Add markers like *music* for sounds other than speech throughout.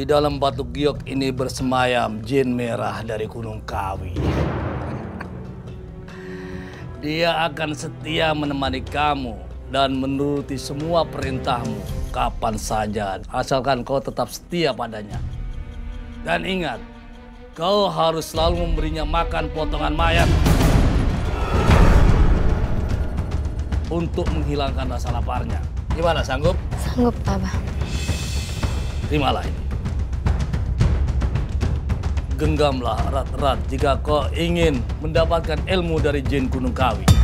Di dalam batu giok ini bersemayam jin merah dari Gunung Kawi. Dia akan setia menemani kamu dan menuruti semua perintahmu kapan saja, asalkan kau tetap setia padanya. Dan ingat, kau harus selalu memberinya makan potongan mayat untuk menghilangkan rasa laparnya. Gimana, sanggup? Sanggup, Abah. Terimalah ini. Genggamlah erat-erat jika kau ingin mendapatkan ilmu dari jin Gunung Kawi.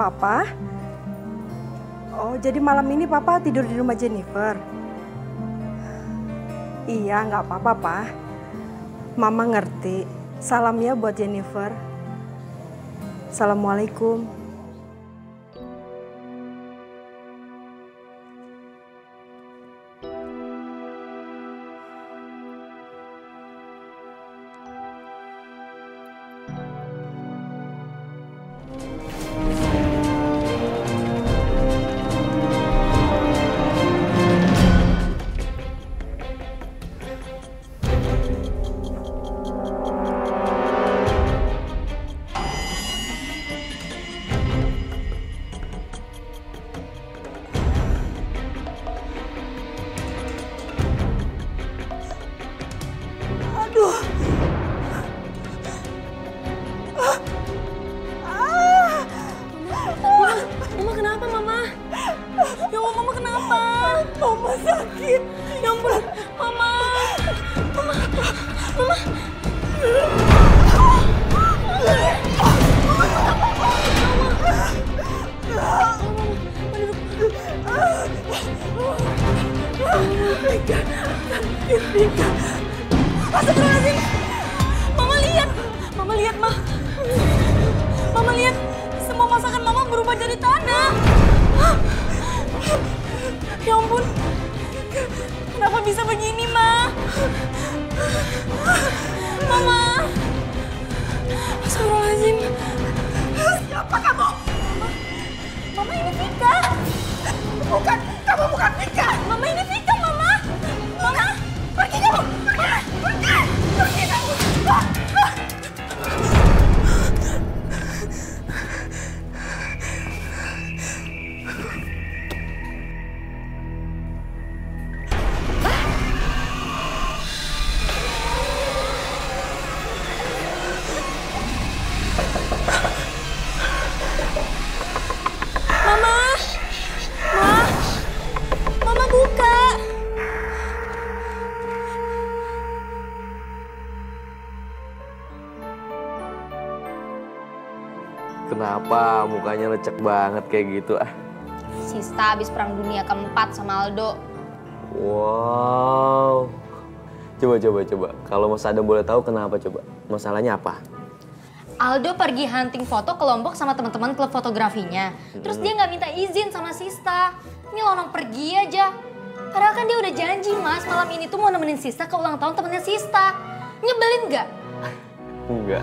Papa? Oh, jadi malam ini Papa tidur di rumah Jennifer? Iya, nggak apa-apa, Pak. Mama ngerti. Salam ya buat Jennifer. Assalamualaikum. Kenapa mukanya lecek banget kayak gitu ah? Sista habis perang dunia keempat sama Aldo. Wow. Coba coba coba. Kalau Mas Adam boleh tahu kenapa coba? Masalahnya apa? Aldo pergi hunting foto ke Lombok sama teman-teman klub fotografinya. Terus dia nggak minta izin sama Sista. Ini lonong pergi aja. Padahal kan dia udah janji mas malam ini tuh mau nemenin Sista ke ulang tahun temennya Sista. Nyebelin nggak? Enggak.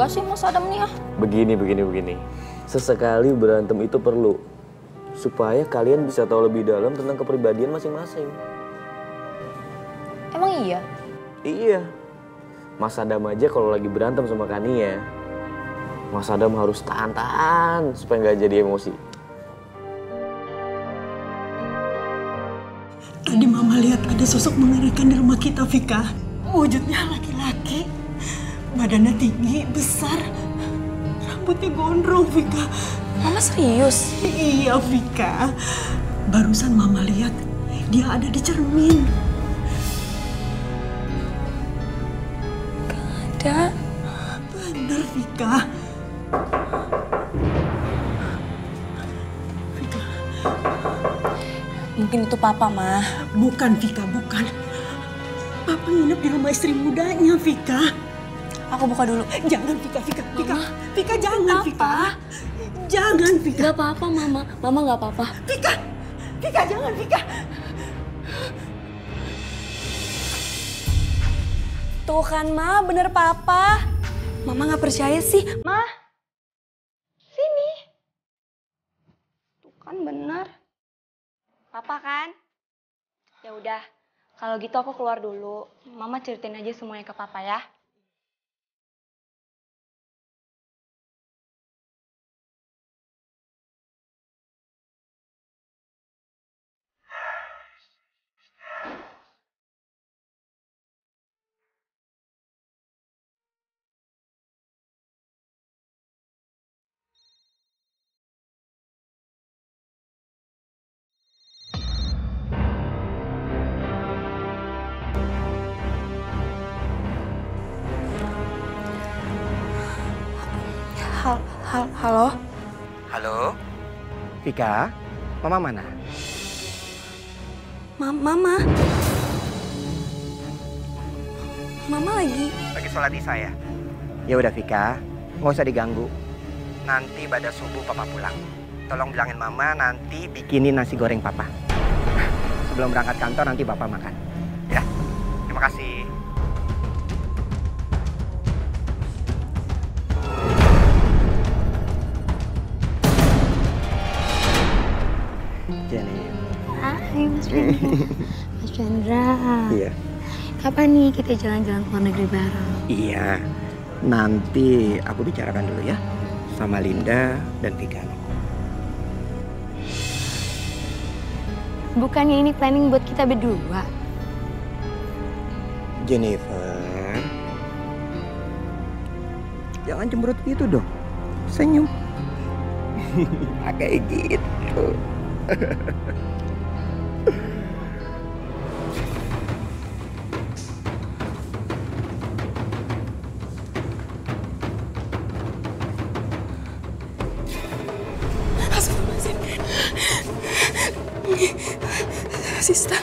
Juga sih mas Adam nih ah. Begini begini begini. Sesekali berantem itu perlu. supaya kalian bisa tahu lebih dalam tentang kepribadian masing-masing. Emang iya? Iya. Mas Adam aja kalau lagi berantem sama Kania, Mas Adam harus tahan-tahan supaya nggak jadi emosi. Tadi mama lihat ada sosok mengerikan di rumah kita, Vika. Wujudnya laki-laki. Badannya tinggi, besar. Rambutnya gondrong, Vika. Mama serius? Iya, Vika. Barusan mama lihat dia ada di cermin. Ada. Bener, Vika. Mungkin itu papa, mah. Bukan, Vika, bukan. Papa nginep di rumah istri mudanya, Vika. Aku buka dulu. Jangan, Vika, Vika, Vika. Vika, jangan, Vika. Jangan, Vika. Gak apa-apa, mama. Mama gak apa-apa. Vika, Vika, jangan, Vika. Tuh kan, ma. Bener papa. Mama gak percaya sih. Ma. Sini. Tuh kan bener. Papa kan? Ya udah, kalau gitu aku keluar dulu. Mama ceritain aja semuanya ke papa ya. Hal, hal, halo? Halo? Vika? Mama mana? Ma mama? Mama lagi... Lagi sholat isya ya? Ya udah Vika, nggak usah diganggu. Nanti pada subuh papa pulang. Tolong bilangin mama nanti bikinin nasi goreng papa. Sebelum berangkat kantor nanti papa makan. Ya, terima kasih. *laughs* Mas Chandra. Iya. Kapan nih kita jalan-jalan ke luar negeri bareng? Iya. Nanti aku bicarakan dulu ya sama Linda dan Vika. Bukannya ini planning buat kita berdua? Jennifer. Jangan cemberut gitu dong. Senyum. *laughs* Kayak gitu. *laughs* Sista.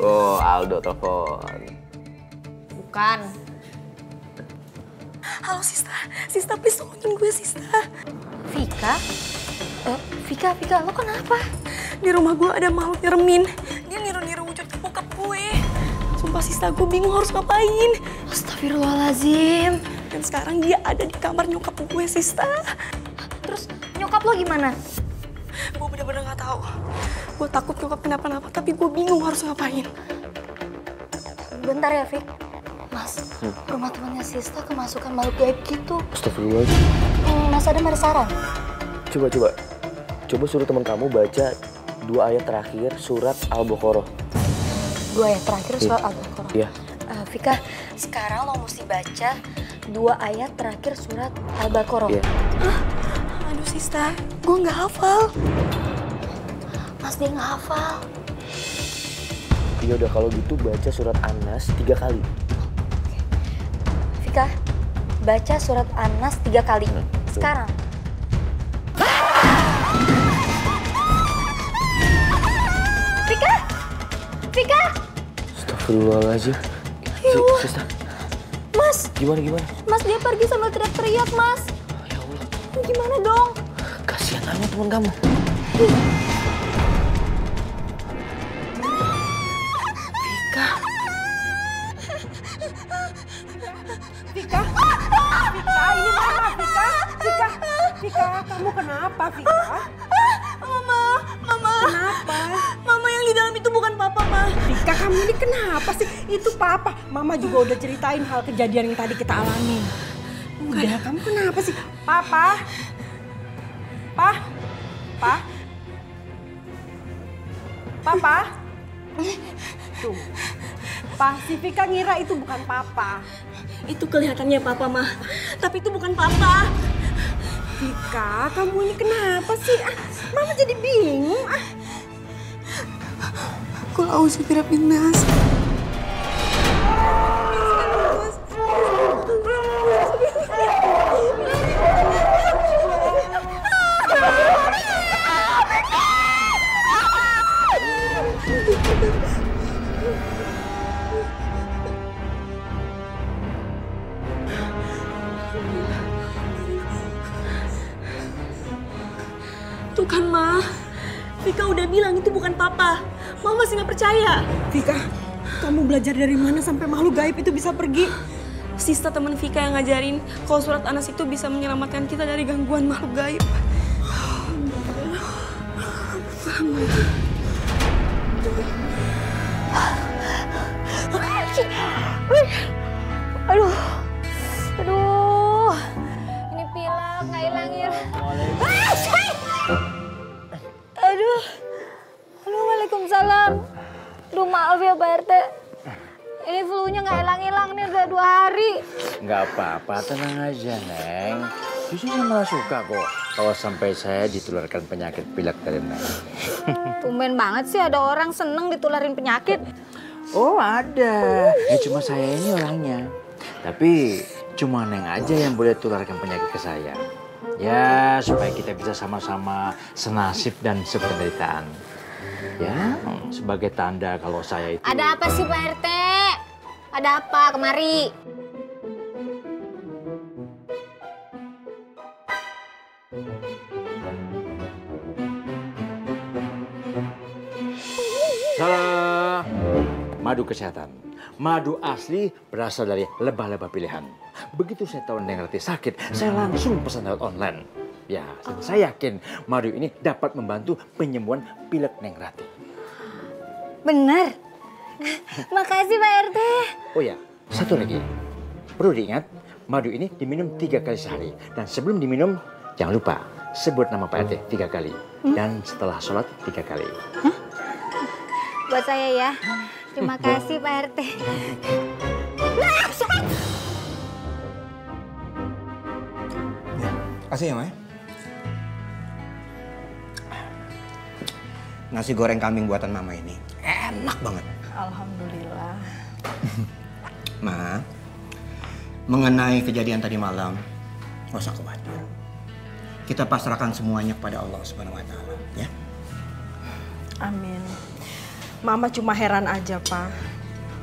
Oh, Aldo telepon. Bukan. Halo Sista. Sista please tolongin gue Sista. Vika? Eh, Vika, Vika, lo kenapa? Di rumah gue ada makhluk nyeremin. Dia niru-niru wujud bokap gue. Sumpah Sista gue bingung harus ngapain. Astagfirullahaladzim. Dan sekarang dia ada di kamar nyokap gue Sista. Terus nyokap lo gimana? Gue bener-bener gak tahu. Gue takut nyokap kenapa-napa tapi gue bingung harus ngapain. Bentar ya, Vik. Mas, rumah temannya Sista kemasukan makhluk gaib gitu. Astagfirullahaladzim. Hmm, Mas Adam ada saran? Coba, coba. Coba suruh teman kamu baca dua ayat terakhir surat Al-Baqarah. Dua ayat terakhir surat Al-Baqarah. Iya. Eh, Vika, sekarang lo mesti baca dua ayat terakhir surat Al-Baqarah. Iya. Aduh Sista, gue gak hafal. Mas dia nggak hafal. Ya udah kalau gitu baca surat Anas tiga kali. Vika, baca surat Anas tiga kali. Sekarang. Vika! Vika! Astagfirullahaladzim. Ya. Sista, Mas, gimana gimana? Mas dia pergi sambil teriak-teriak, Mas. Ya Allah, Gimana dong? kasihan amat teman kamu. Vika, Vika, ini mama, Vika, Vika, Vika, kamu kenapa Vika? Mama, Mama. Kenapa? Mama yang di dalam itu bukan Papa, Ma. Vika kamu ini kenapa sih? Itu papa. Mama juga udah ceritain hal kejadian yang tadi kita alami. Udah, kamu kenapa sih? Papa? Pa? Pa? Papa? Tuh. Pa, si Vika ngira itu bukan papa. Itu kelihatannya Papa, Ma. Tapi itu bukan Papa. Vika, kamu ini kenapa sih? Ah, Mama jadi bingung. Ah. Kalau aku segera pindah. Tuh kan, Ma. Vika udah bilang itu bukan Papa. Mama masih nggak percaya. Vika, kamu belajar dari mana sampai makhluk gaib itu bisa pergi? Sista teman Vika yang ngajarin kalau surat Anas itu bisa menyelamatkan kita dari gangguan makhluk gaib. Aduh, aduh, ini pilek nggak hilang hilang. Aduh, aduh, waalaikumsalam. Aduh maaf ya Pak RT. Ini flu-nya nggak hilang-hilang nih udah dua hari. Nggak apa-apa, tenang aja, Neng. Justru saya malah suka kok kalau sampai saya ditularkan penyakit pilek dari Neng. *laughs* Tumben banget sih ada orang seneng ditularin penyakit. Oh ada, ya cuma saya ini orangnya. Tapi cuma Neng aja yang boleh tularkan penyakit ke saya. Ya, supaya kita bisa sama-sama senasib dan sependeritaan. Ya, sebagai tanda kalau saya itu... Ada apa sih Pak RT? Ada apa kemari? Salah. Madu kesehatan. Madu asli berasal dari lebah-lebah pilihan. Begitu saya tahu Neng Rati sakit, saya langsung pesan lewat online. Ya, dan saya yakin madu ini dapat membantu penyembuhan pilek Neng Rati. Bener. Makasih Pak RT. Oh ya, satu lagi. Perlu diingat, madu ini diminum tiga kali sehari. Dan sebelum diminum, jangan lupa sebut nama Pak RT tiga kali. Dan setelah sholat tiga kali. Buat saya ya. Terima *laughs* kasih Pak RT. Kasih ya, Mai. Nasi goreng kambing buatan Mama ini enak banget. Alhamdulillah. *laughs* Ma, mengenai kejadian tadi malam, nggak usah khawatir. Kita pasrahkan semuanya kepada Allah Subhanahu Wa Taala, ya. Amin. Mama cuma heran aja, Pak.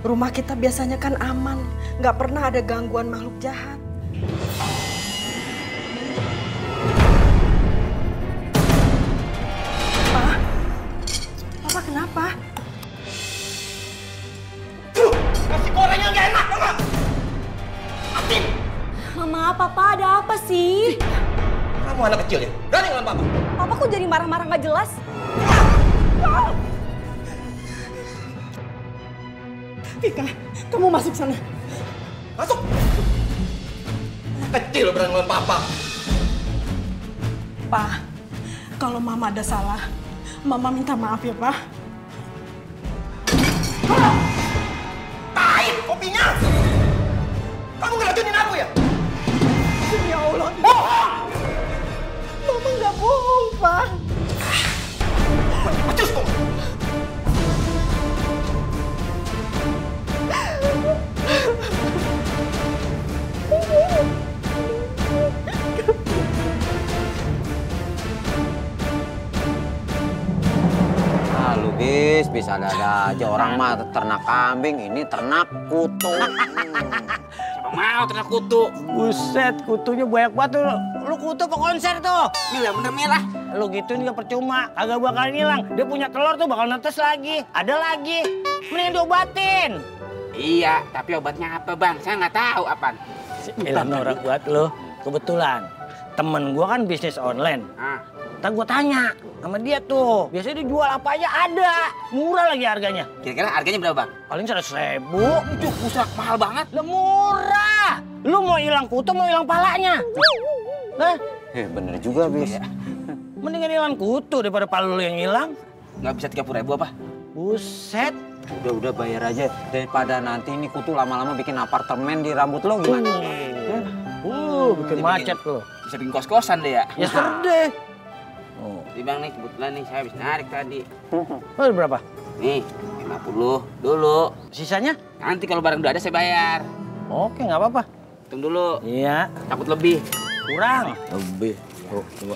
Rumah kita biasanya kan aman, nggak pernah ada gangguan makhluk jahat. Kecil ya? Berani ngelawan Papa? Papa kok jadi marah-marah nggak jelas? Vika, kamu masuk sana. Masuk! Kecil berani ngelawan Papa. Pak, kalau Mama ada salah, Mama minta maaf ya, Pak. Pahit kopinya! Kamu ngeracunin aku ya? Demi Allah. Bohong! Bohong, Pak. Bis, bisa ada aja orang mah ternak kambing, ini ternak kutu. *laughs* Mau ternak kutu? Buset, kutunya banyak banget tuh. Lu kutu ke konser tuh. Ini bener merah. Lu gituin gak percuma, agak bakal hilang. Dia punya telur tuh bakal netes lagi. Ada lagi. Mending diobatin. Iya, tapi obatnya apa bang? Saya nggak tahu apaan. Elah norak buat lu. Kebetulan. temen gua kan bisnis online. Ah. Ntar gua tanya sama dia tuh. Biasanya dia jual apa aja ada. Murah lagi harganya. Kira-kira harganya berapa bang? Paling seratus ribu. Itu pusat mahal banget. Lah murah. Lu mau hilang kutu mau hilang palanya. Nah, Eh bener juga bis. mendingan hilang kutu daripada palu lu yang hilang. Nggak bisa tiga puluh ribu apa? Buset. Udah udah bayar aja daripada nanti ini kutu lama-lama bikin apartemen di rambut lo gimana? Uh, bikin macet lo. Bisa bikin kos-kosan deh ya. Yesterday. Oh. Di bang nih kebetulan nih saya habis narik tadi. *laughs* Oh, berapa? Nih 50 dulu. Sisanya? Nanti kalau barang udah ada saya bayar. Oke, nggak apa-apa. Hitung dulu. Iya. Takut lebih. Kurang. Lebih. Oh, coba.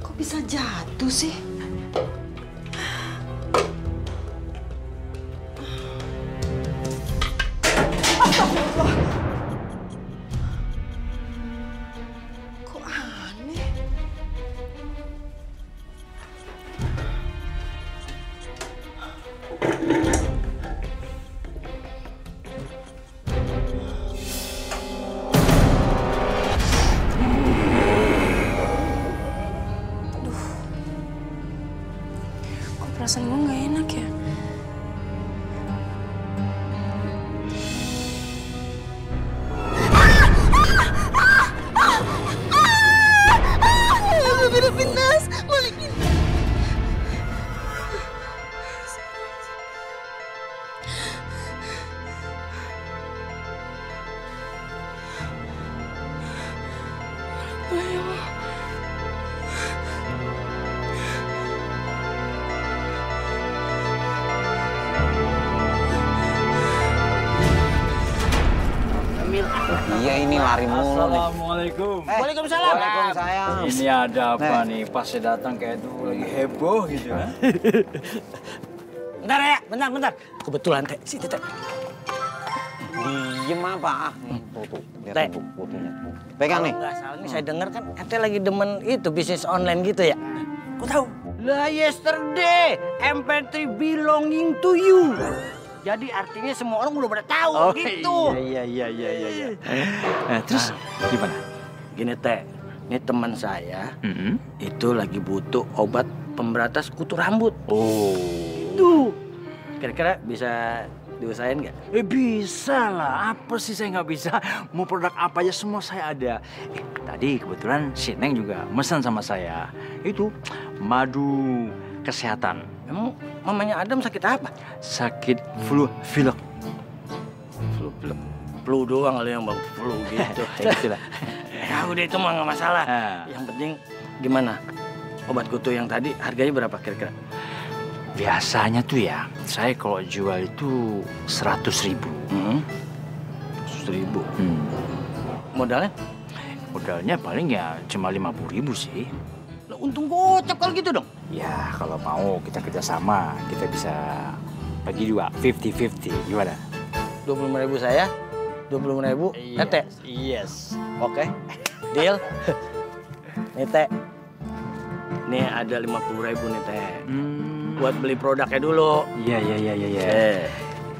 Kok bisa jatuh sih? Ada apa nih? Pas saya datang kayak itu lagi heboh gitu kan. *laughs* Bentar ya, bentar, bentar. Kebetulan, Teh. Situ, Teh. Diem apa? Tuh tuh. Lihat Teh. tuh kutunya. Pegang nih. Kalau nggak salah nih saya dengar kan Ente lagi demen itu bisnis online gitu ya. Kok tahu? Lah yesterday MP3 belonging to you. Jadi artinya semua orang udah pada tahu gitu. Iya iya iya iya iya. Nah, terus gimana? Gini teh, ini teman saya Mm-hmm. itu lagi butuh obat pemberatas kutu rambut. Oh. Itu. Kira-kira bisa diusahain nggak? Eh bisa lah, apa sih saya nggak bisa? Mau produk apa aja semua saya ada. Eh, tadi kebetulan si Neng juga pesan sama saya. Itu madu kesehatan. Emang mamanya Adam sakit apa? Sakit flu pilek. Flu, flu, flu doang kali yang bang flu gitu. *laughs* Gitulah. *laughs* ya udah itu mah nggak masalah. Ah. Yang penting gimana? Obat kutu yang tadi harganya berapa kira-kira? Biasanya tuh ya, saya kalau jual itu seratus ribu. Hmm. Seribu. Hmm. Modalnya? Modalnya paling ya cuma lima puluh ribu sih. Lah, untung gocap kalau gitu dong. Ya kalau mau kita kerjasama, kita bisa bagi dua, 50-50. Gimana? Dua puluh ribu saya, dua puluh ribu Tete. Yes. Oke, deal. nih teh, nih ada lima puluh ribu nih teh. Buat beli produknya dulu. Iya, iya, iya, iya. Ya.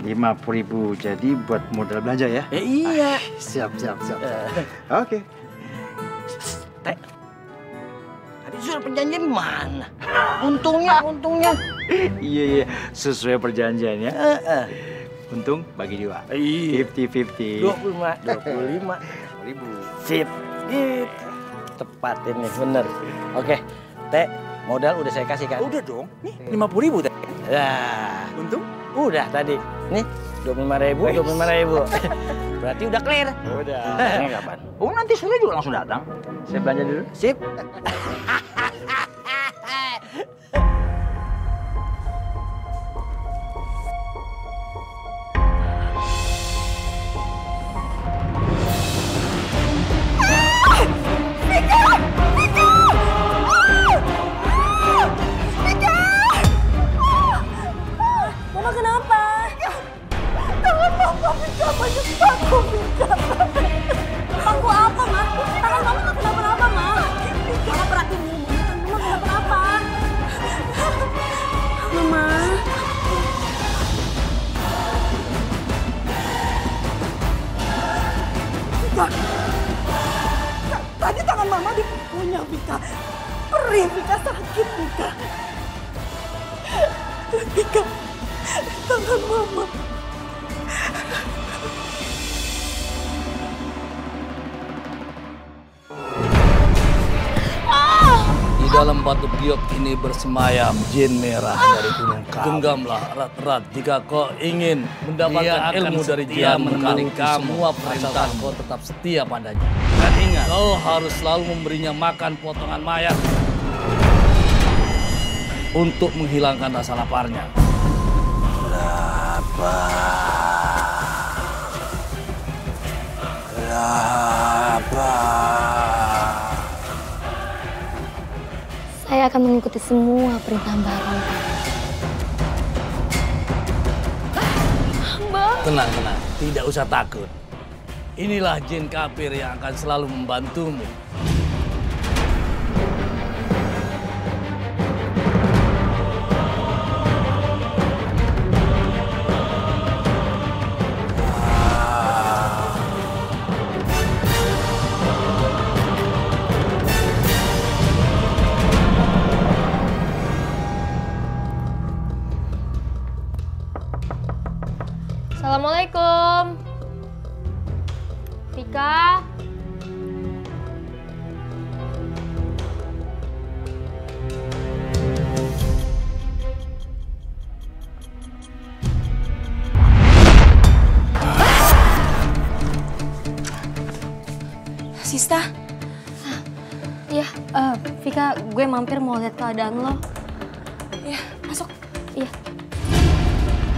Lima puluh ribu, jadi buat modal belanja ya? Eh, iya. Siap, siap, siap. Eh, Oke. teh, tadi surat perjanjian mana? Untungnya, untungnya. iya, iya. Sesuai perjanjian ya. Eh, eh. Untung bagi dua. Iya. 50-50. Dua puluh lima, dua puluh lima. ribu. Sip. Gitu. Tepat ini, bener. Oke, teh, modal udah saya kasih kan? Udah dong. Nih, lima puluh ribu. Teh. Nah, Untung? udah tadi. Nih, dua puluh lima ribu, dua puluh lima ribu. *laughs* Berarti udah clear. Udah. Ini kapan? Oh, nanti sore juga langsung datang. Saya belanja dulu. Sip. *laughs* Pangku apa, Ma? Tangan mama nggak kenapa apa Ma. Mama perhatiin dulu, Mama. Mama kenapa apa? Mama. Vika. Tadi tangan Mama dipukulnya, Vika. Perih, Vika. Sakit, Vika. Vika, tangan Mama. Dalam batu giok ini bersemayam jin merah dari gunung kau. Genggamlah erat-erat jika kau ingin mendapatkan ilmu dari dia menemani kamu. Semua perintah kau tetap setia padanya. Dan ingat, kau harus selalu memberinya makan potongan mayat untuk menghilangkan rasa laparnya. Saya akan mengikuti semua perintah Mbak Ron. Tenang, tenang. Tidak usah takut. Inilah jin kafir yang akan selalu membantumu. Vika, gue mampir mau lihat keadaan lo. ya masuk. Iya.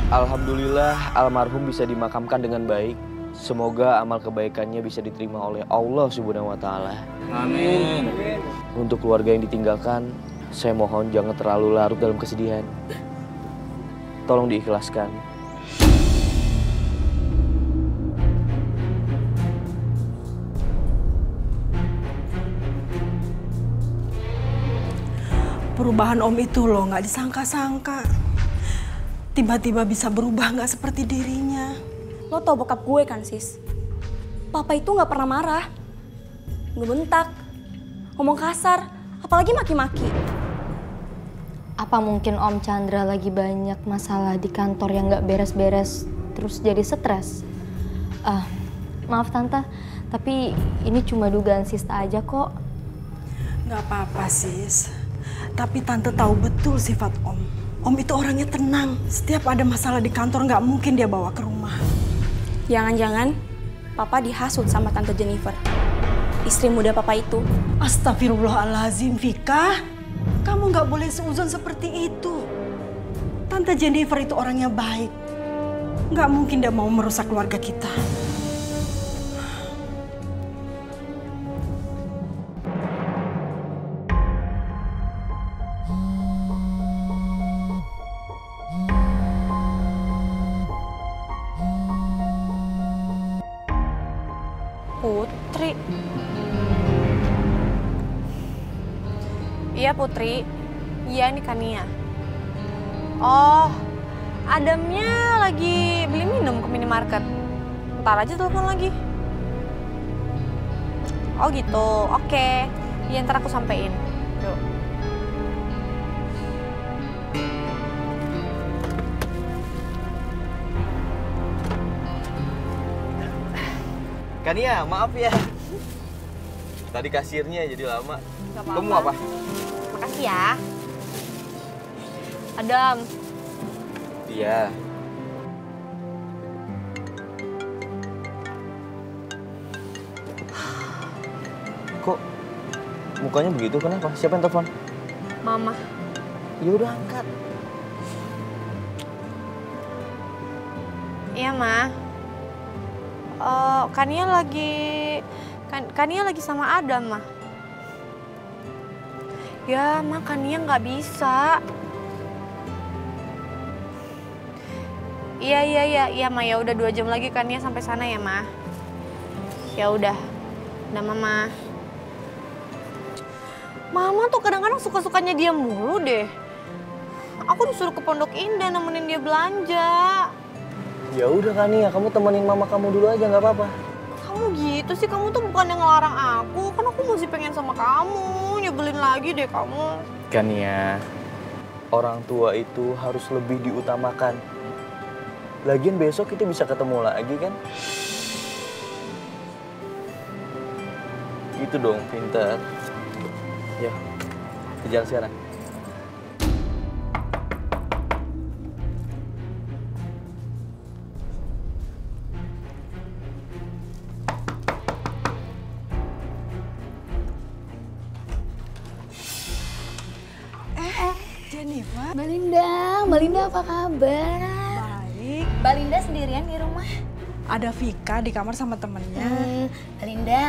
Alhamdulillah almarhum bisa dimakamkan dengan baik. Semoga amal kebaikannya bisa diterima oleh Allah Subhanahu wa taala. Amin. Untuk keluarga yang ditinggalkan, saya mohon jangan terlalu larut dalam kesedihan. Tolong diikhlaskan. Perubahan om itu loh nggak disangka-sangka. Tiba-tiba bisa berubah nggak seperti dirinya. Lo tau bokap gue kan, sis? Papa itu nggak pernah marah. Ngebentak. Ngomong kasar. Apalagi maki-maki. Apa mungkin Om Chandra lagi banyak masalah di kantor yang nggak beres-beres, terus jadi stres? Ah, maaf Tante, tapi ini cuma dugaan Sista aja kok. Nggak apa-apa sis. Tapi tante tahu betul sifat om. Om itu orangnya tenang. Setiap ada masalah di kantor nggak mungkin dia bawa ke rumah. Jangan-jangan Papa dihasut sama Tante Jennifer. Istri muda Papa itu. Astagfirullahalazim, Vika. Kamu nggak boleh seuzon seperti itu. Tante Jennifer itu orangnya baik. Nggak mungkin dia mau merusak keluarga kita. Iya Putri. Iya ini Kania. Oh, Adamnya lagi beli minum ke minimarket. Ntar aja telepon lagi. Oh gitu, oke. Iya ntar aku sampein. Yuk. Kania, maaf ya. Tadi kasirnya jadi lama. Gak apa-apa. Kamu apa? Ya. Adam, Iya. Kok mukanya begitu? Kenapa? Siapa yang telepon? Mama. Ya udah angkat. Iya, Ma. Eh, Kania lagi kan, Kania lagi sama Adam, Ma. Ya, Ma, Kania nggak bisa. Iya, iya, iya, iya, Ma. Ya udah dua jam lagi Kania sampai sana ya, Ma. Ya udah. Udah, Mama. Mama tuh kadang-kadang suka-sukanya dia mulu deh. Aku disuruh ke Pondok Indah nemenin dia belanja. Ya udah Kania, kamu temenin mama kamu dulu aja nggak apa-apa. Kamu gitu sih, kamu tuh bukan yang ngelarang aku. Kan aku masih pengen sama kamu. Nyebelin lagi deh kamu. Kan ya, orang tua itu harus lebih diutamakan. Lagian besok kita bisa ketemu lagi kan? Gitu dong, pintar. Ya, jalan sekarang. Linda, Mbak Linda apa kabar? Baik. Mbak Linda sendirian di rumah? Ada Vika di kamar sama temennya. Hmm, Mbak Linda,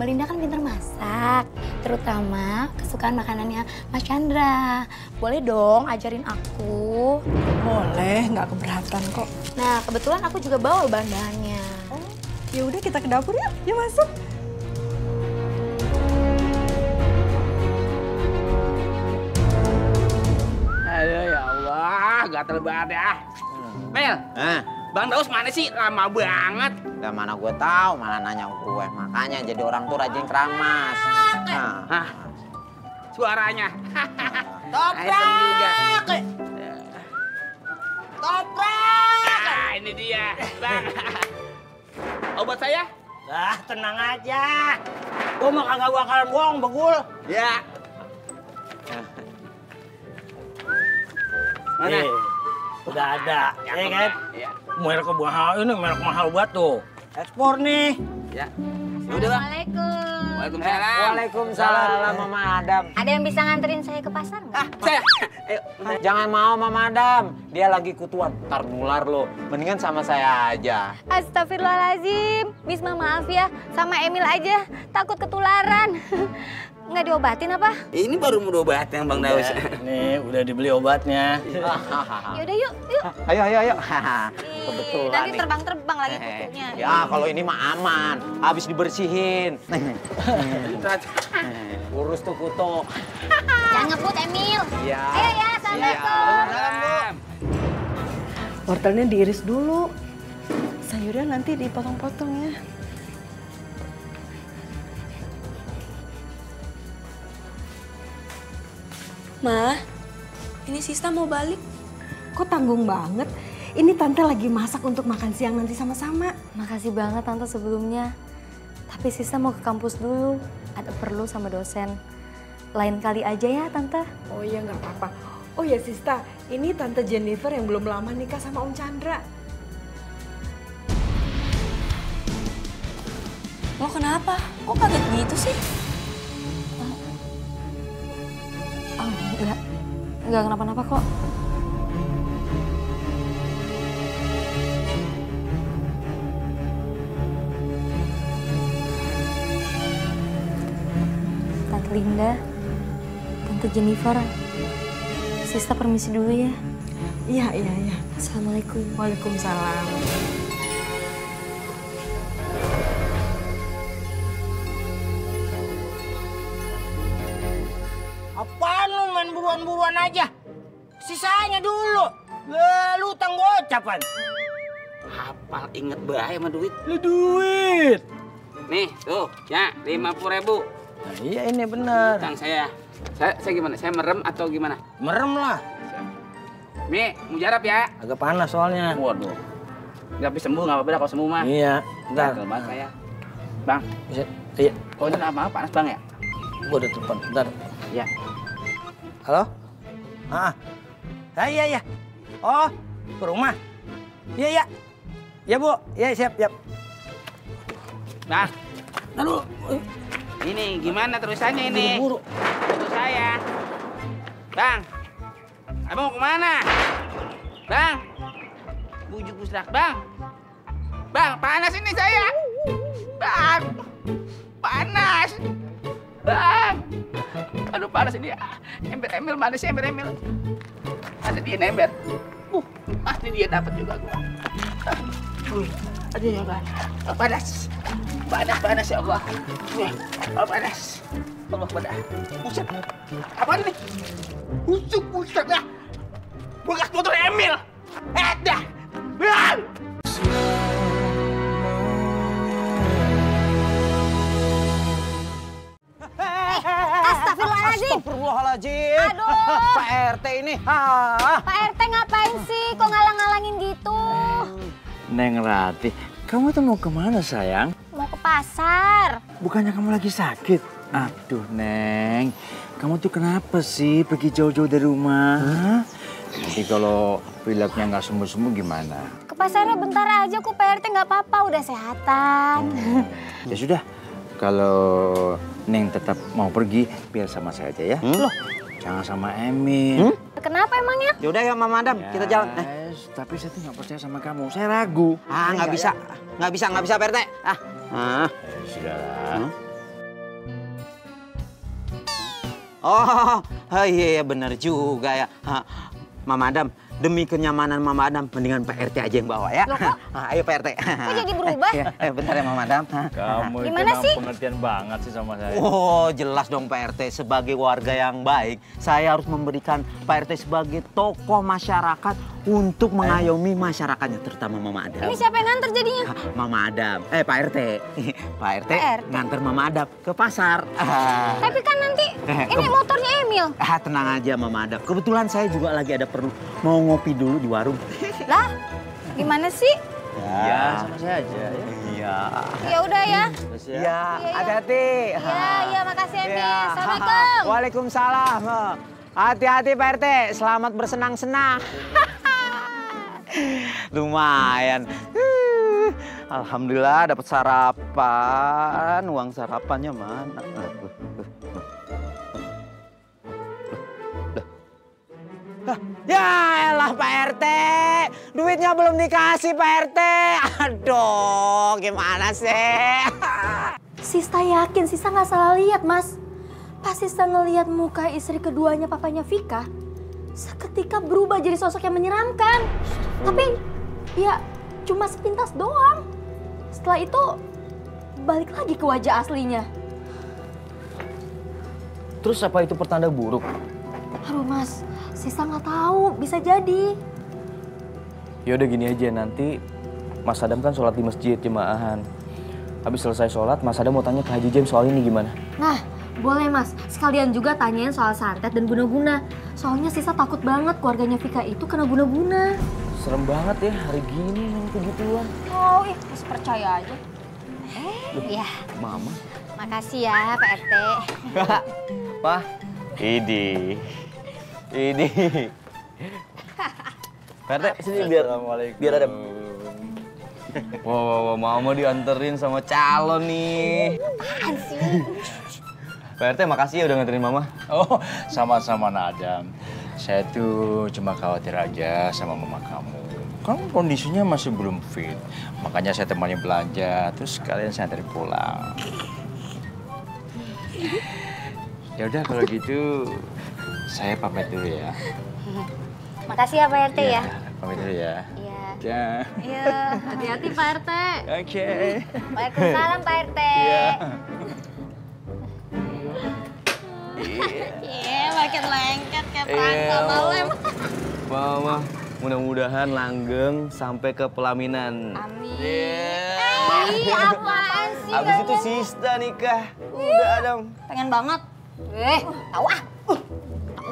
Mbak Linda kan pintar masak, terutama kesukaan makanannya Mas Chandra. Boleh dong ajarin aku? Boleh, nggak keberatan kok. Nah, kebetulan aku juga bawa bahan-bahannya. Ya udah kita ke dapur yuk. Yuk masuk. Allah, gatel banget ya. Mel, Eh, Bang Daus mana sih? Lama banget. lah mana gue tahu, malah nanya gue. Makanya jadi orang tuh rajin keramas. Nah, Hah, suaranya. Toprak! Toprak! Nah, ini dia, Bang. Obat saya? Dah, tenang aja. Gue mah kagak bakalan bohong, begul. Ya. Mana? Nih, udah ada, ya kan? Iya. Merek mahal ini, merek mahal banget tuh. Ekspor nih. Ya. Udah, Bang. Assalamualaikum. Waalaikumsalam. Waalaikumsalam, Mama Adam. Ada yang bisa nganterin saya ke pasar nggak? Saya. Ayo. Jangan mau, Mama Adam. Dia lagi kutuan. Ntar nular lo. Mendingan sama saya aja. Astagfirullahaladzim. Bisma maaf ya, sama Emil aja. Takut ketularan. *laughs* Nggak diobatin apa? Ini baru mau obatnya, Bang Daus. Nih, udah dibeli obatnya. *laughs* Yaudah yuk, yuk. Ayo, ayo, ayo. Kebetulan Nanti terbang-terbang lagi Eh, kutunya. Ya, kalau ini mah aman. Habis dibersihin. *laughs* Urus tuh kutu. Jangan ngebut Emil. Iya. Ayo ya, Assalamualaikum. Wortelnya diiris dulu. Sayurnya nanti dipotong-potong ya. Ma, ini Sista mau balik. Kok tanggung banget? Ini tante lagi masak untuk makan siang nanti sama-sama. Makasih banget Tante sebelumnya. Tapi Sista mau ke kampus dulu. Ada perlu sama dosen. Lain kali aja ya Tante. Oh iya nggak apa-apa. Oh ya Sista, ini tante Jennifer yang belum lama nikah sama Om Chandra. Lo kenapa? Kok kaget gitu sih? Oh, enggak. Enggak kenapa-napa kok. Tante Linda, Tante Jennifer, Sista permisi dulu ya. Iya, iya, iya. Assalamualaikum. Waalaikumsalam. Utang gocapan. Hafal inget bae sama duit. Lu duit. Nih, tuh, ya, lima puluh ribu. Nah, iya ini benar. Utang saya. Saya, saya gimana? Saya merem atau gimana? Merem lah. Mi, mujarab ya. Agak panas soalnya. Waduh. Nggak bisa sembuh, nggak apa-apa kalau sembuh mah. Iya, ntar. Gatel banget saya. Bang, Bisa, iya, kau ini apa panas bang ya? gua udah telepon. Bentar. Ya. Halo? Ah, ah iya, iya. Oh, ke rumah? Iya, iya. Ya, Bu. Iya, siap, siap. Bang, Aduh, ini gimana terusannya ini? buru-buru. Untuk saya. Bang, abang mau ke mana? Bang, bujuk busrak bang. Bang, panas ini saya. Bang, panas. Bang, aduh panas ini. Ember-ember mana sih ember-ember? Ada dia ember. Uh, pasti dia dapat juga gua. Uh, aduh ya bang, Oh, panas. Panas, panas ya Allah. Oh, panas. Allah panas. Buset. Apa ini? Busuk, buset dah. Bekas motor Emil. Eh, dah. Bang! Astagfirullahaladzim. Aduh. Pak RT ini. Ah. Pak RT ngapain sih? Kok ngalang-ngalangin gitu? Neng Rati, kamu tuh mau ke mana sayang? Mau ke pasar. Bukannya kamu lagi sakit? Aduh Neng, kamu tuh kenapa sih pergi jauh-jauh dari rumah? Hah? Nanti kalau pileknya nggak sembuh-sembuh gimana? Ke pasarnya bentar aja kok Pak RT nggak apa-apa, udah sehatan. Ya sudah, kalau Neng tetap mau pergi, biar sama saya aja ya. Loh, jangan sama Emin. Kenapa emangnya? Ya udah ya Mama Adam, kita jalan. Eh. Yes, tapi saya tuh nggak percaya sama kamu. Saya ragu. Ah, nggak bisa. Nggak bisa, nggak bisa RT. Ah. Ah. Ya sudah. Oh, oh iya, iya benar juga ya. Ah, Mama Adam, demi kenyamanan Mama Adam, mendingan Pak RT aja yang bawa ya. Loh, kok? *laughs* Ah, ayo Pak RT. Kok jadi *laughs* berubah? Eh, eh, bentar ya Mama Adam. Kamu Gimana sih? pengertian banget sih sama saya. Oh, jelas dong Pak RT. Sebagai warga yang baik, saya harus memberikan Pak RT sebagai tokoh masyarakat untuk mengayomi masyarakatnya, terutama Mama Adam. Ini siapa yang nganter jadinya? Mama Adam, eh Pak RT. *laughs* Pak RT Pak RT. nganter Mama Adam ke pasar. Ah. *laughs* Tapi kan nanti Eh, ini motornya Emil. Ah, tenang aja Mama Adam. Kebetulan saya juga lagi ada perlu mau ngopi dulu di warung. *laughs* Lah, gimana sih? Iya, sama saya aja ya. Iya. Ya udah ya. Iya, hati-hati. Iya, iya makasih Emil. Iya. Assalamualaikum. Waalaikumsalam. Hati-hati Pak RT, selamat bersenang-senang. *laughs* Lumayan. Alhamdulillah dapat sarapan. Uang sarapannya mana? Ya elah Pak RT, duitnya belum dikasih Pak RT. Aduh, gimana sih? *laughs* Sista yakin Sista nggak salah lihat, Mas. Pas Sista ngelihat muka istri keduanya papanya Vika, seketika berubah jadi sosok yang menyeramkan. Tapi ya cuma sepintas doang. Setelah itu balik lagi ke wajah aslinya. Terus apa itu pertanda buruk? Aduh Mas, Sista nggak tahu, bisa jadi. Ya udah gini aja nanti Mas Adam kan sholat di masjid jemaahan. Habis selesai sholat, Mas Adam mau tanya ke Haji James soal ini gimana? Nah, boleh Mas. Sekalian juga tanyain soal santet dan guna-guna. Soalnya Sista takut banget keluarganya Vika itu kena guna-guna. Serem banget ya hari gini main begituan. Oh, ih, masih percaya aja. Eh, ya. Mama. Makasih ya, Pak RT. *laughs* Pak. Idi. Idi. *laughs* Pak RT, sini biar biar ada. Wow, wow, wow, mama dianterin sama calon nih. Apaan sih? Pak RT makasih ya udah nganterin mama. Oh, sama-sama Nadam. Saya tuh cuma khawatir aja sama mama kamu. Kan kondisinya masih belum fit. Makanya saya temani belanja, terus kalian saya anterin pulang. Ya udah kalau gitu saya pamit dulu ya. Makasih ya, Pak RT ya. Pamit dulu ya. Iya. Ya. Iya, hati-hati Pak RT. Oke. Waalaikumsalam Pak RT. Iya. *laughs* Iya, makin lengket kayak Iya, perangkap Mama. lem. Mama, mudah-mudahan langgeng sampai ke pelaminan. Amin. Yeah. Ih, apaan sih? Abis itu? Sista nikah. Udah Adam. Pengen banget. Eh, tahu ah.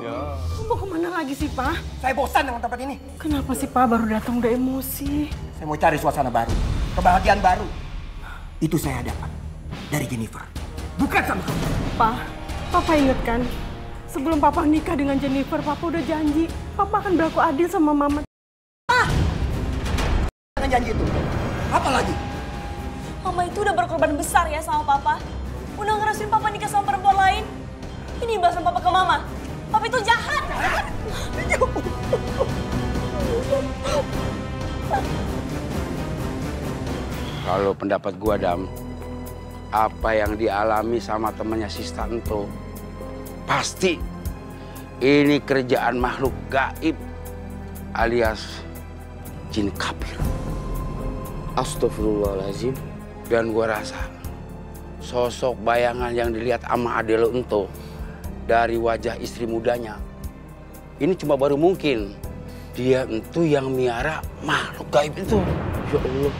Ya. Mau ke mana lagi sih, Pak? Saya bosan dengan tempat ini. Kenapa sih, Pak? Baru datang udah emosi. Saya mau cari suasana baru, kebahagiaan baru. Itu saya dapat dari Jennifer. Bukan sama kamu. Pak, Papa inget kan? Sebelum Papa nikah dengan Jennifer, Papa udah janji. Papa akan berlaku adil sama Mama. Dengan janji itu. Apa lagi? Mama itu udah berkorban besar ya sama Papa. Udah ngerestuin Papa nikah sama perempuan lain. Ini balasan Papa ke Mama. Papa itu jahat. Kalau pendapat gua Dam, apa yang dialami sama temannya Sista Ento, pasti ini kerjaan makhluk gaib alias jin kapir. Astagfirullahaladzim. Dan gua rasa sosok bayangan yang dilihat ama Adelo Ento dari wajah istri mudanya ini cuma baru mungkin dia itu yang miara makhluk gaib itu. Ya Allah.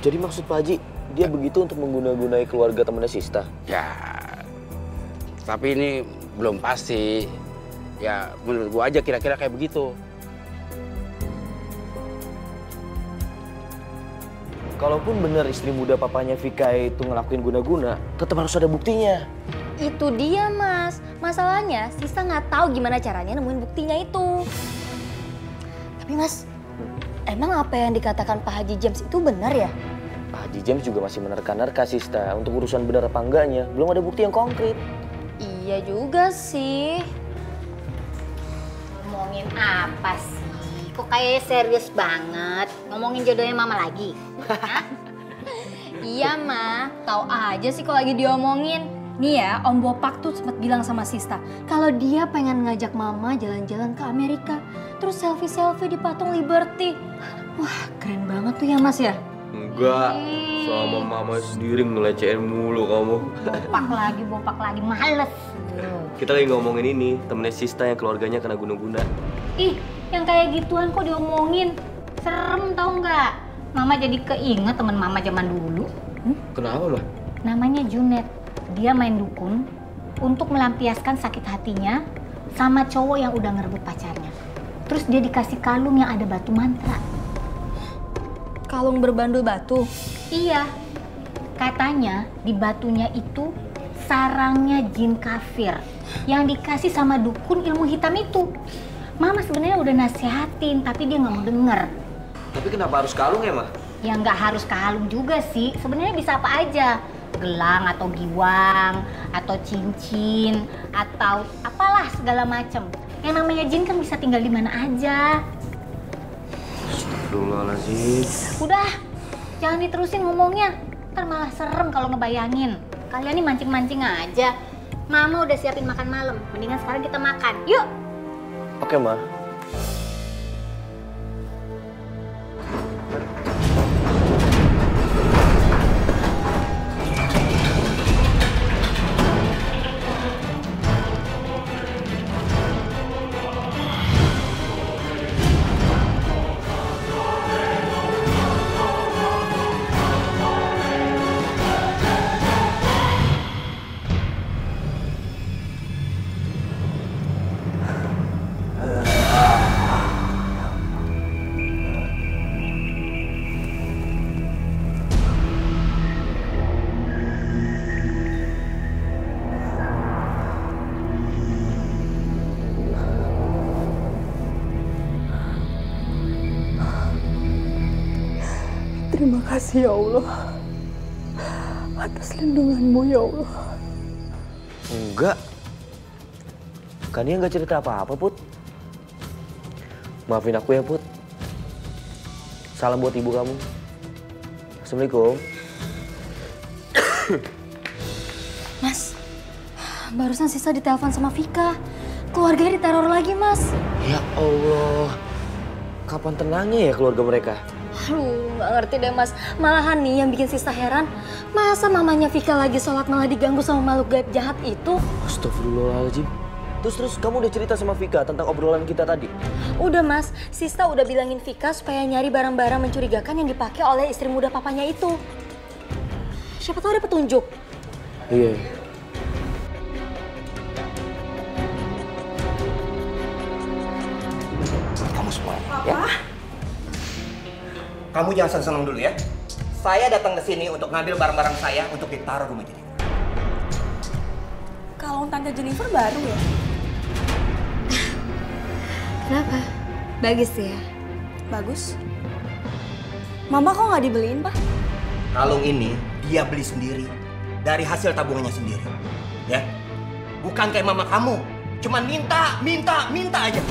Jadi maksud Pak Haji, dia begitu untuk mengguna-gunai keluarga temannya Sista? Ya, tapi ini belum pasti. Ya menurut gua aja kira-kira kayak begitu. Kalaupun benar istri muda papanya Vika itu ngelakuin guna-guna, tetap harus ada buktinya. Itu dia mas. Masalahnya Sisa nggak tahu gimana caranya nemuin buktinya itu. Tapi mas, emang apa yang dikatakan Pak Haji James itu benar ya? Pak Haji James juga masih menerka-nerka Sista untuk urusan benar apa enggaknya. Belum ada bukti yang konkret. Iya juga sih. Ngomongin apa sih? Kok kayaknya serius banget? Ngomongin jodohnya mama lagi? *laughs* Iya mah, tahu aja sih kalau lagi diomongin. Nih ya, Om Bopak tuh sempat bilang sama Sista, kalau dia pengen ngajak Mama jalan-jalan ke Amerika, terus selfie-selfie di patung Liberty. Wah, keren banget tuh ya Mas ya. Enggak, sama mama sendiri ngelecehin mulu kamu. Bopak lagi, bopak lagi, males. Kita lagi ngomongin ini, temennya Sista yang keluarganya kena guna-guna. Ih, yang kayak gituan kok diomongin? Serem tau nggak? Mama jadi keinget teman mama zaman dulu. Kenapa, Mah? Namanya Junet. Dia main dukun untuk melampiaskan sakit hatinya sama cowok yang udah ngerebut pacarnya. Terus dia dikasih kalung yang ada batu mantra. Kalung berbandul batu? Iya. Katanya di batunya itu sarangnya jin kafir yang dikasih sama dukun ilmu hitam itu. Mama sebenarnya udah nasihatin tapi dia nggak mau denger. Tapi kenapa harus kalung ya, Mah? Ya nggak harus kalung juga sih. Sebenarnya bisa apa aja. Gelang atau giwang atau cincin atau apalah segala macem. Yang namanya jin kan bisa tinggal di mana aja. Astagfirullahaladzim. Udah, jangan diterusin ngomongnya. Ntar malah serem kalau ngebayangin. Kalian nih mancing-mancing aja. Mama udah siapin makan malam. Mendingan sekarang kita makan. Yuk! Oke, Mah. Kasih ya Allah atas lindunganmu ya Allah. Enggak. Kania nggak cerita apa-apa, Put. Maafin aku ya, Put. Salam buat ibu kamu. Assalamualaikum. *coughs* Mas, barusan Sisa ditelepon sama Vika. Keluarganya diteror lagi, Mas. Ya Allah. Kapan tenangnya ya keluarga mereka? Aduh, nggak ngerti deh mas. Malahan nih yang bikin Sista heran, masa mamanya Vika lagi sholat malah diganggu sama makhluk gaib jahat itu? Astagfirullahaladzim. Terus terus kamu udah cerita sama Vika tentang obrolan kita tadi? Udah mas, Sista udah bilangin Vika supaya nyari barang-barang mencurigakan yang dipakai oleh istri muda papanya itu. Siapa tahu ada petunjuk. Iya. Kamu jangan seneng-seneng dulu ya. Saya datang ke sini untuk ngambil barang-barang saya untuk ditaruh rumah jadi. Kalung Tante Jennifer baru ya? Kenapa? Bagus ya? Bagus. Mama kok nggak dibeliin, Pak? Kalung ini dia beli sendiri dari hasil tabungannya sendiri. Ya. Bukan kayak mama kamu. Cuman minta, minta, minta aja.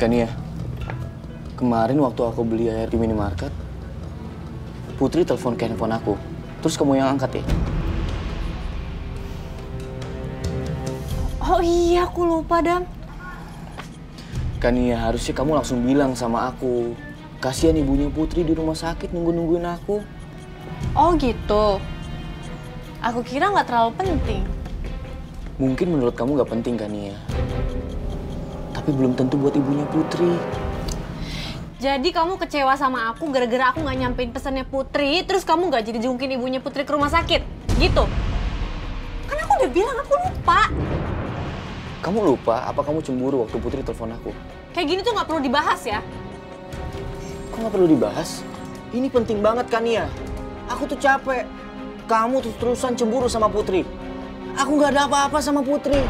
Kania, kemarin waktu aku beli air di minimarket, Putri telepon ke handphone aku. Terus kamu yang angkat ya? Oh iya, aku lupa, Dam. Kania, harusnya kamu langsung bilang sama aku. Kasihan ibunya Putri di rumah sakit nunggu-nungguin aku. Oh gitu. Aku kira nggak terlalu penting. Mungkin menurut kamu nggak penting kan ya? Tapi belum tentu buat ibunya Putri. Jadi kamu kecewa sama aku gara-gara aku nggak nyampein pesannya Putri, terus kamu nggak jadi jungkin ibunya Putri ke rumah sakit, gitu? Kan aku udah bilang aku lupa. Kamu lupa apa kamu cemburu waktu Putri telepon aku? Kayak gini tuh nggak perlu dibahas ya. Kok nggak perlu dibahas? Ini penting banget kan ya? Aku tuh capek. Kamu tuh terusan cemburu sama Putri. Aku nggak ada apa-apa sama Putri.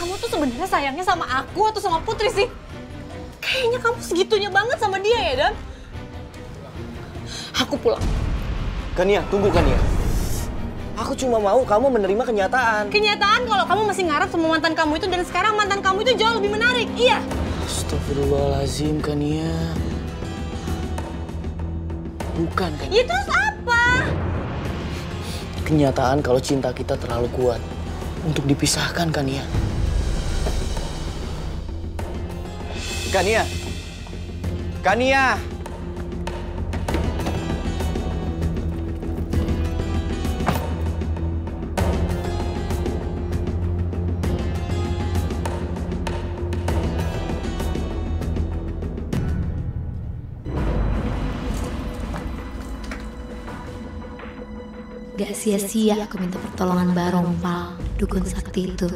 Kamu tuh sebenarnya sayangnya sama aku atau sama Putri sih? Kayaknya kamu segitunya banget sama dia ya, Dan? Aku pulang. Kania, tunggu Kania. Aku cuma mau kamu menerima kenyataan. Kenyataan kalau kamu masih ngarep sama mantan kamu itu dan sekarang mantan kamu itu jauh lebih menarik. Iya. Astagfirullahaladzim, Kania. Bukan, kan? Ya terus apa? Kenyataan kalau cinta kita terlalu kuat untuk dipisahkan, Kania. Kania. Kania. Gak sia-sia aku minta pertolongan Barompal, dukun sakti itu.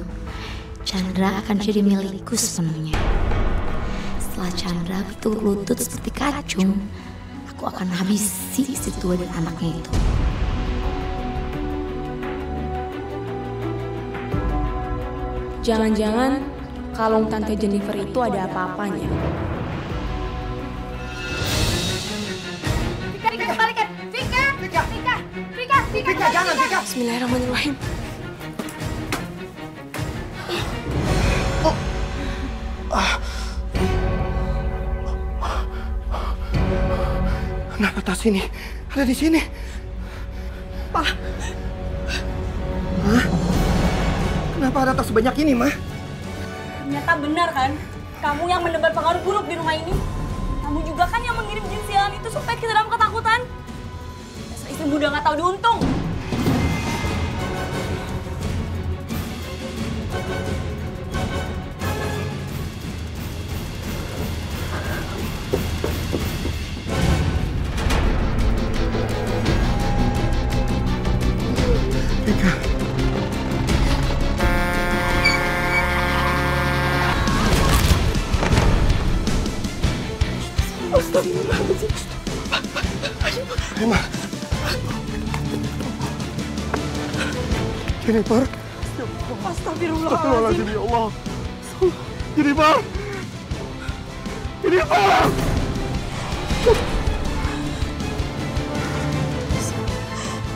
Chandra akan jadi milikku sepenuhnya. Setelah Chandra betul lutut seperti kacung, aku akan habisi si tua dan anaknya itu. Jangan-jangan kalung tante Jennifer itu ada apa-apanya. Vika, Vika. Vika, Vika, Vika, Vika, Vika, Vika, jangan, Vika. Bismillahirrahmanirrahim. Tas ini ada di sini? Pak, Mah? Kenapa ada tas sebanyak ini, Mah? Ternyata benar kan? Kamu yang menebar pengaruh buruk di rumah ini. Kamu juga kan yang mengirim jin sialan itu supaya kita dalam ketakutan. Dasar istri muda nggak tahu diuntung. Jennifer. Astagfirullahaladzim. ya Allah. Jennifer. Jennifer.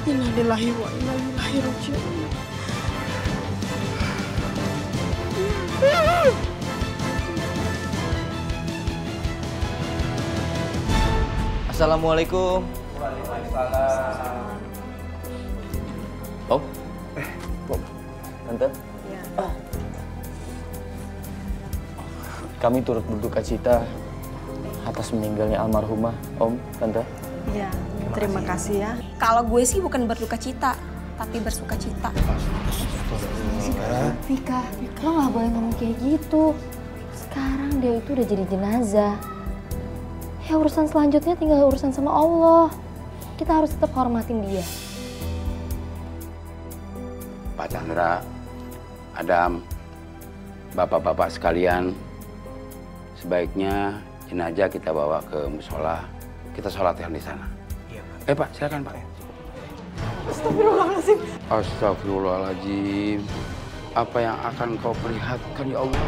Innalillahi wa inna ilaihi raji'un. Assalamualaikum. Om. Tante. Ah. Kami turut berduka cita atas meninggalnya almarhumah, Om, Tante. Ya, terima kasih ya. Kalau gue sih bukan berduka cita, tapi bersuka cita. Vika, lo nggak boleh ngomong kayak gitu. Sekarang dia itu udah jadi jenazah. Ya urusan selanjutnya tinggal urusan sama Allah. Kita harus tetap hormatin dia. Pak Chandra, Adam, bapak-bapak sekalian, sebaiknya jenazah kita bawa ke musola. Kita sholatkan di sana. Eh Pak, silakan Pak. Astagfirullahaladzim. Astagfirullahaladzim. Apa yang akan kau perlihatkan ya Allah?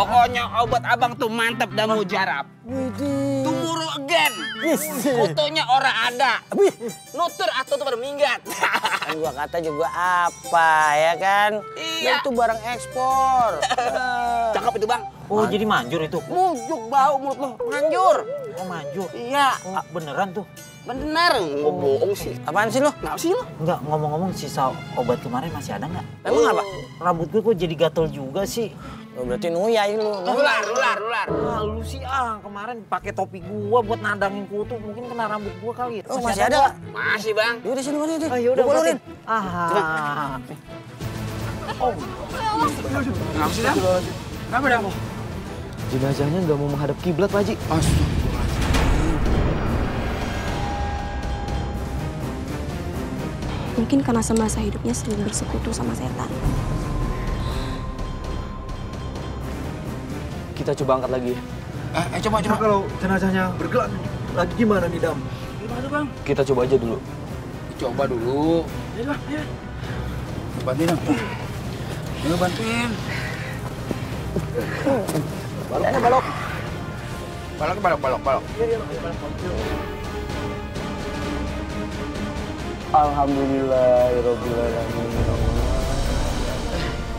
Pokoknya obat abang tuh mantep dan mujarab. Tumuru again. Fotonya orang ada. Nutur atau tuh pada minggat. Kan *laughs* gua kata juga apa ya kan? Iya. Itu barang ekspor. *laughs* Cakep itu bang. Oh, jadi manjur itu? Mujuk bau mulut lo. Manjur. Oh, manjur. Iya. Oh, beneran tuh? Bener, nggak bohong sih. Apaan sih lo? Nggak sih lo? Enggak, ngomong-ngomong sisa obat kemarin masih ada nggak? Emang apa? Rambut gue kok jadi gatel juga sih. Oh, berarti nuyai lu. Ular, ular, ular. Ah, lu sih ah kemarin pakai topi gua buat nadangin kutu, mungkin kena rambut gua kali. Oh, masih ada nggak? Masih bang. Yaudah sini mana itu? Ah, yaudah, Gua ulurin. Ah. Oh. Kenapa sih, Dam? Kenapa, Dam? Jenazahnya nggak mau menghadap kiblat, Pak Haji. Mungkin karena semasa hidupnya sering bersekutu sama setan. Kita coba angkat lagi. Eh, eh coba coba. kalau jenazahnya bergerak lagi gimana nih, Dam? Gimana bang? Kita coba aja dulu. Coba dulu. Iya, Ya lah, ya. Bantuin. Ayo bantuin. Baloknya balok. Balok, balok, balok, balok. Alhamdulillahirobbilalamin.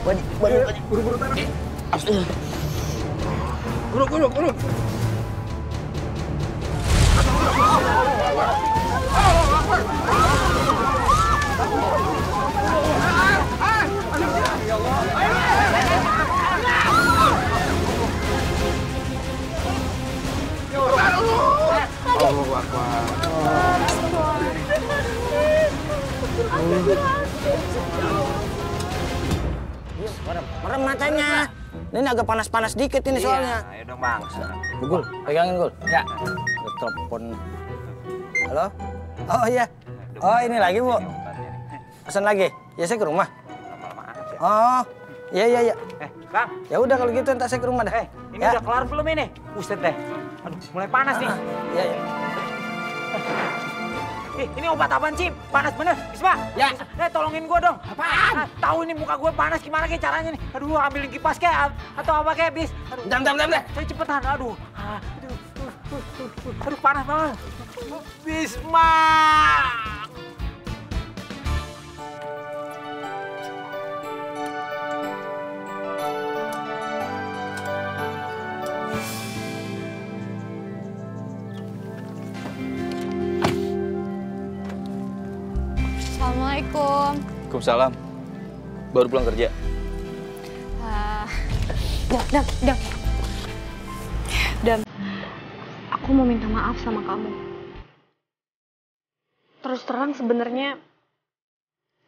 Badi, badi, badi. Buru-buru tanah. Guruk. Allahu Akbar. Merem, merem matanya. Ini agak panas-panas dikit ini soalnya. Ayo dong bang. Gul, pegangin Gul. Ya. Ada telepon. Halo? Oh iya. Oh ini lagi bu. Pesan lagi. Ya saya ke rumah. Oh, iya iya iya. Eh, Bang. Ya udah kalau gitu entar saya ke rumah dah. Eh, ini Ya. udah kelar belum ini? Buset deh. Aduh, mulai panas nih. Iya iya. Ih, ini obat apaan, Cip? Panas bener. Bisma. Ya. Eh, tolongin gua dong. Apaan? tahu ini muka gue panas gimana kayak caranya nih? Aduh, ambilin kipas kayak atau apa kayak bis. Aduh. Bentar, bentar, bentar. Saya cepetan. Aduh. Ah, Aduh, aduh, aduh, aduh, aduh, panas banget. Bisma. Waalaikumsalam. Baru pulang kerja. Dam, Dam, Dam. Dan aku mau minta maaf sama kamu. Terus terang sebenarnya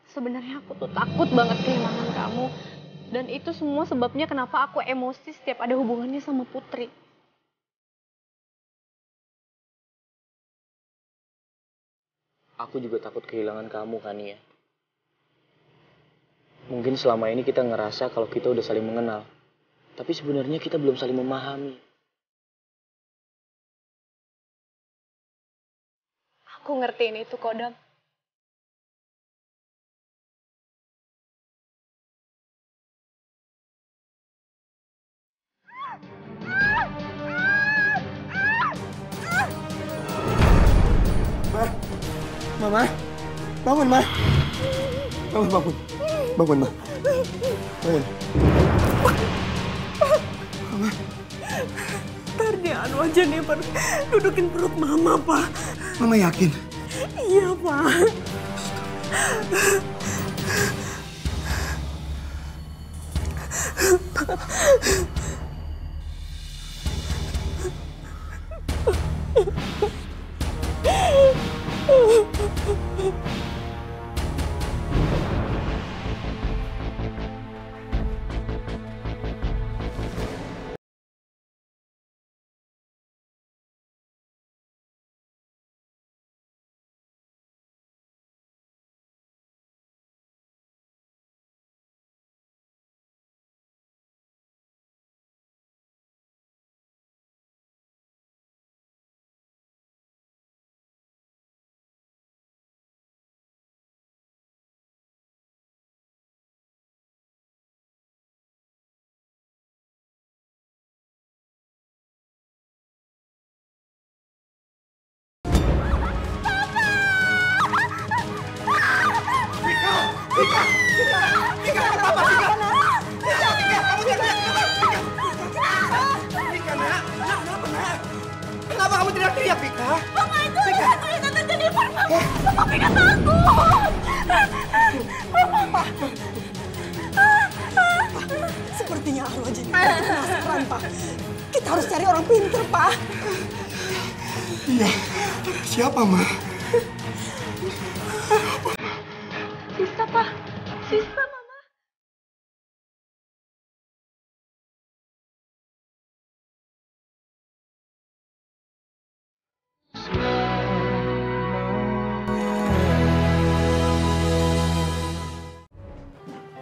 sebenarnya aku tuh takut banget kehilangan kamu. Dan itu semua sebabnya kenapa aku emosi setiap ada hubungannya sama Putri. Aku juga takut kehilangan kamu, Kania. Mungkin selama ini kita ngerasa kalau kita udah saling mengenal. Tapi sebenarnya kita belum saling memahami. Aku ngertiin itu kok, Dam. Mama, bangun, Ma. Bangun, bangun. Bangun, Ma. Bangun. Ntar dia anu aja nih, Pak. Dudukin perut mama, Pak. Mama yakin? Iya, Pak. Kenapa Iya. Siapa, Ma? Sista, Pak. Sista, Mama.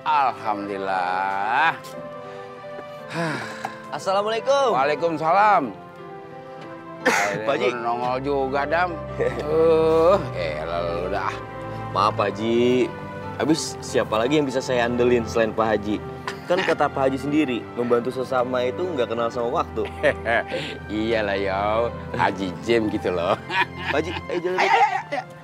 Alhamdulillah. Assalamualaikum. Waalaikumsalam. Pak Haji. Nongol juga, Dam. Uh, *laughs* eh, lalu dah. Maaf Pak Haji. Habis siapa lagi yang bisa saya andelin selain Pak Haji? Kan kata Pak Haji sendiri, membantu sesama itu nggak kenal sama waktu. *laughs* Iyalah, yo. Haji Jim gitu loh. Pak Haji, ayo jalan. Ayo, ayo, ayo.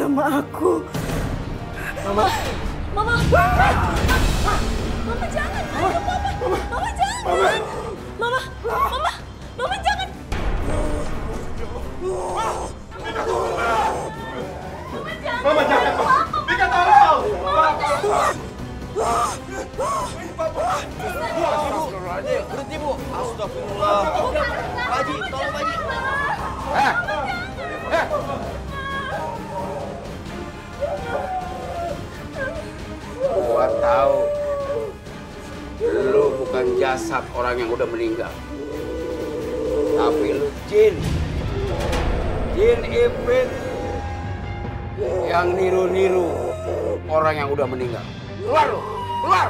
Sama aku. Mama. Mama. Mama jangan. Mama. Mama. Mama jangan. Mama. Mama. Mama. Mama jangan. Mama jangan, Mama. Vika tolong. Astagfirullahaladzim, berhenti Bu. Astagfirullah. Pak Haji, tolong Pak Haji. Eh, eh. Tahu lu bukan jasad orang yang udah meninggal. Tapi lu jin. Jin Ipin yang niru-niru orang yang udah meninggal. Keluar lu, keluar.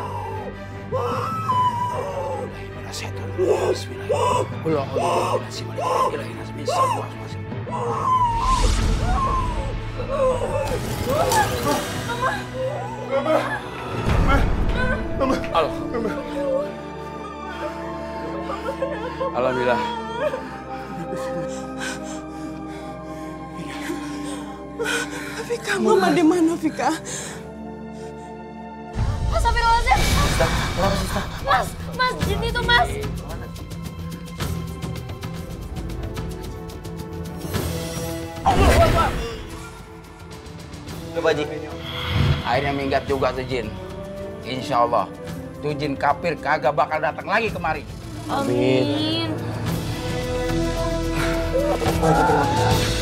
Alhamdulillah. Vika, Mama di mana, Vika? Astagfirullahaladzim. Mas, mas, jin itu mas. Coba Haji. Akhirnya minggat juga tuh jin. Insya Allah. Tuh jin kafir kagak bakal datang lagi kemari. Amin. Kasih.